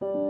you